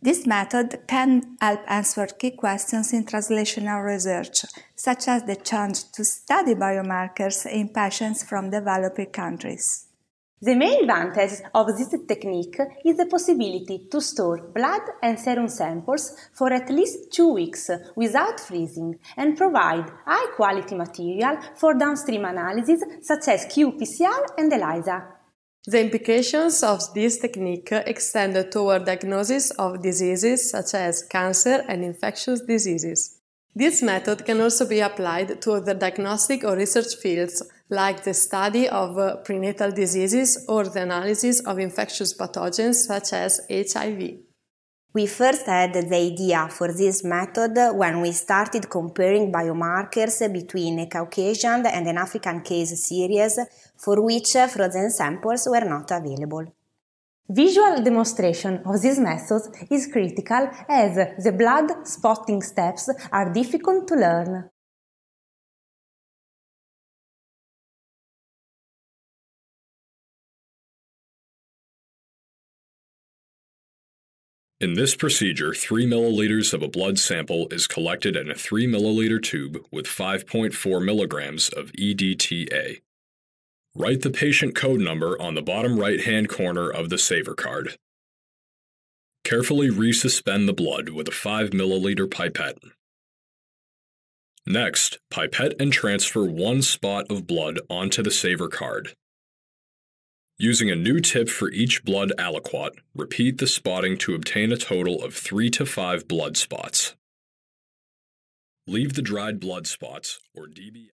This method can help answer key questions in translational research, such as the chance to study biomarkers in patients from developing countries. The main advantage of this technique is the possibility to store blood and serum samples for at least two weeks without freezing and provide high-quality material for downstream analysis such as qPCR and ELISA. The implications of this technique extend toward diagnosis of diseases such as cancer and infectious diseases. This method can also be applied to other diagnostic or research fields like the study of uh, prenatal diseases or the analysis of infectious pathogens such as HIV. We first had the idea for this method when we started comparing biomarkers between a Caucasian and an African case series for which frozen samples were not available. Visual demonstration of this method is critical as the blood spotting steps are difficult to learn. In this procedure, 3 milliliters of a blood sample is collected in a 3 milliliter tube with 5.4 milligrams of EDTA. Write the patient code number on the bottom right-hand corner of the saver card. Carefully resuspend the blood with a 5 milliliter pipette. Next, pipette and transfer one spot of blood onto the saver card. Using a new tip for each blood aliquot, repeat the spotting to obtain a total of 3 to 5 blood spots. Leave the dried blood spots, or DB